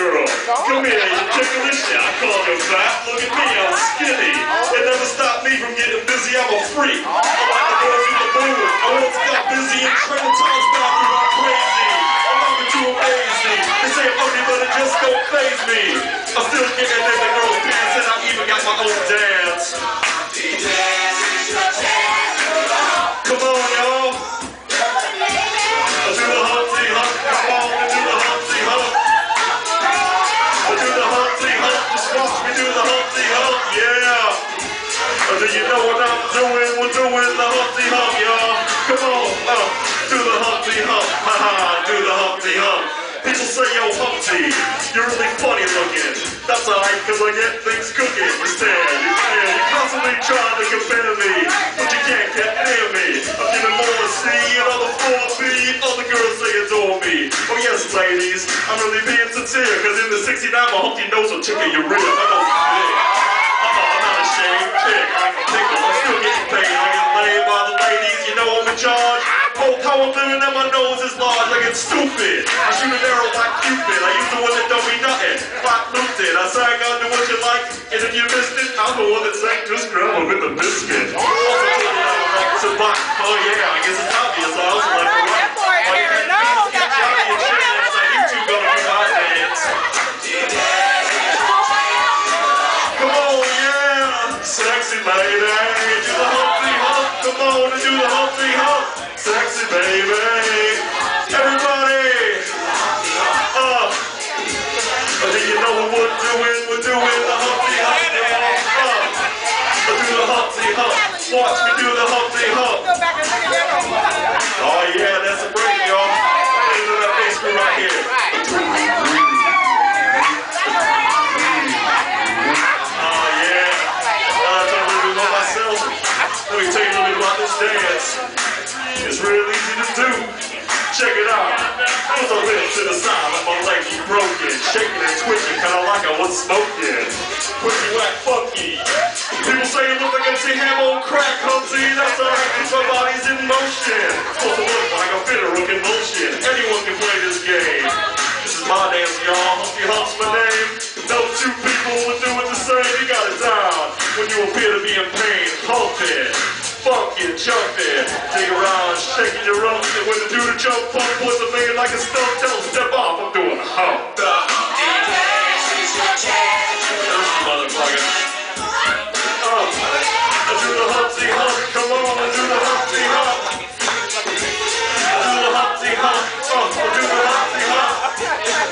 girl. Come here, you ticklish. Yeah, I call you fat. Look at me, I'm skinny. It never stopped me from getting busy. I'm a freak. Oh. I like the girls with the boom. I once got busy and traumatized bathroom. I'm crazy. I'm not too amazing. They say I'm ugly, but it just don't phase me. I'm still getting in Humpty, you're really funny looking. That's alright, cause I get things cooking. You stand, you stand, you're constantly trying to compare me, but you can't get near me. I'm giving more a C and other 4B, other girls they adore me. Oh yes, ladies, I'm really being sincere, cause in the 69, my Humpty knows a chick your rib. I know it's big. I'm not, I'm ashamed, pick, I can pick them, I'm still getting paid. I get laid by the ladies, you know I'm in charge. Oh, how I'm living and my nose is large, I get stupid. I shoot an arrow like Cupid, I the one that don't mean nothing. Like Luton, I sang on do what you like, and if you missed it, I'm the one that sang just grab a with a biscuit. Also like to buy. Oh yeah, I guess it's obvious, I also like to rock. That you Aaron, heard no, me? that Johnny and boy, Shannon look say at you two gonna my dance. Come on, yeah, sexy lady, do the Humpty Hump. Come on and do the Humpty Hump, sexy baby. Watch me do the look at that. Oh yeah, that's a break, y'all. Listen to that bass crew right here. Oh yeah. A little bit about myself. Let me tell you a little bit about this dance. It's real easy to do. Check it out. Put the lips to the side like my legs was broken. Shaking and twitching, kinda like I was smoking. Quicky whack funky. People say you look like MC Hammer on crack, nobody's in motion. It's the to like a fiddle rook motion. Anyone can play this game. This is my dance, y'all. Humpty Hump's my name. No two people would do it the same. You got it down when you appear to be in pain. Pumping, funky, jumping. take a around, shaking your rump. And when the dude a jump, pump, boys are man like a stump. Tell him step off. I'm doing a hump. The Humpty Dance is your chance. Motherfucker. Uh, oh, I'm doing the Humpty Hump.